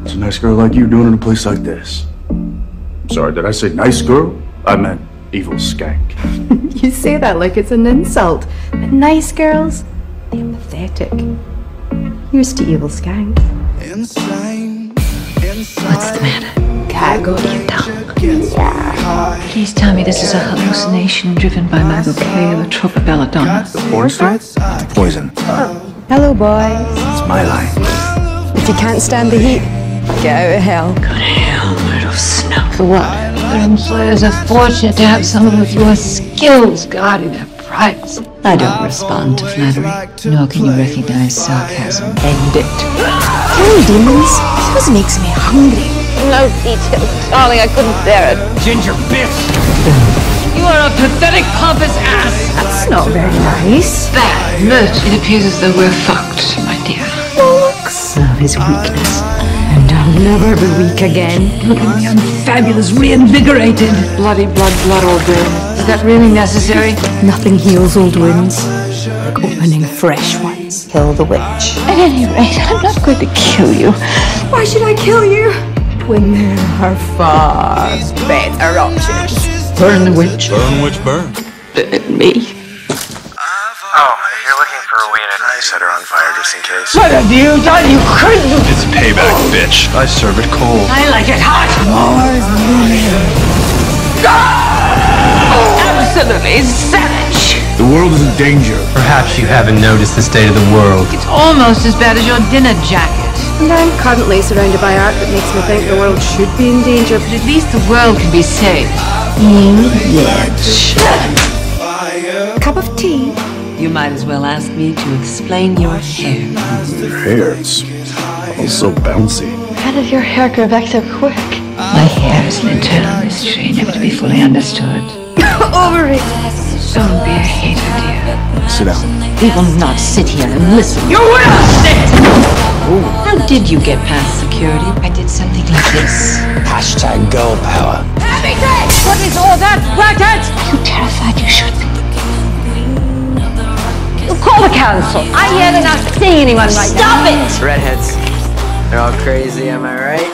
What's a nice girl like you doing in a place like this? Sorry, did I say nice girl? I meant evil skank. You say that like it's an insult. But nice girls, they're pathetic. Here's to evil skank. What's the matter? Cat go to your tongue. Please tell me this is a hallucination driven by my bouquet of atropa belladonna. Porn star? It's poison. Hello, boys. It's my line. If you can't stand the heat, get out of hell. Go to hell, little snow. For what? Their employers are fortunate to have someone with your skills guarding their privacy. I don't respond to flattery, nor can you recognize sarcasm. End it. Hey, demons. This makes me hungry. No details, darling. I couldn't bear it. Ginger bitch! You are a pathetic, pompous ass. That's not very nice. Bad merch. It appears as though we're fucked, my dear. Love is weakness. And I'll never be weak again. Look at me, I'm fabulous, reinvigorated. Bloody blood, blood all day. Is that really necessary? Nothing heals old wounds like opening fresh ones. Kill the witch. At any rate, I'm not going to kill you. Why should I kill you? When there are far better options. Burn the witch. Burn witch burn. Burn me. Oh, if you're looking for a way to I set her on fire just in case. What have you done, you crazy? It's payback, oh. bitch. I serve it cold. I like it hot. Ah! Absolutely savage. The world is in danger. Perhaps you haven't noticed the state of the world. It's almost as bad as your dinner jacket. And I'm currently surrounded by art that makes me think the world should be in danger. But at least the world can be saved. You bitch. Cup of tea? You might as well ask me to explain your hair. Your hair, it's all so bouncy. How did your hair grow back so quick? My hair is an internal mystery, never to be fully understood. Over it. Don't be a hater, dear. Sit down. We will not sit here and listen. You will sit! How did you get past security? I did something like this. Hashtag girl power. Call council. I hear they're not seeing anyone right now. Stop it! Redheads. They're all crazy, am I right?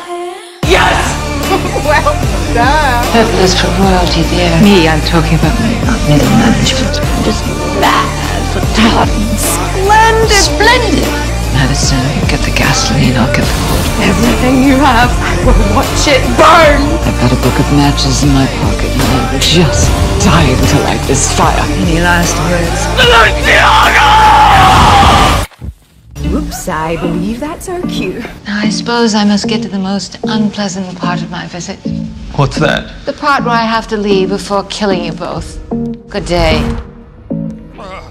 Yes! well done. Purpose for royalty there. Me, I'm talking about my middle management. I'm just mad for talent. Splendid! Splendid! Madison, you get the gasoline, I'll get the wood. Everything you have, I will watch it burn. I've got a book of matches in my pocket and I'm just dying to light this fire. Any last words? Yes, I believe that's our cue. Now, I suppose I must get to the most unpleasant part of my visit. What's that? The part where I have to leave before killing you both. Good day. Ah.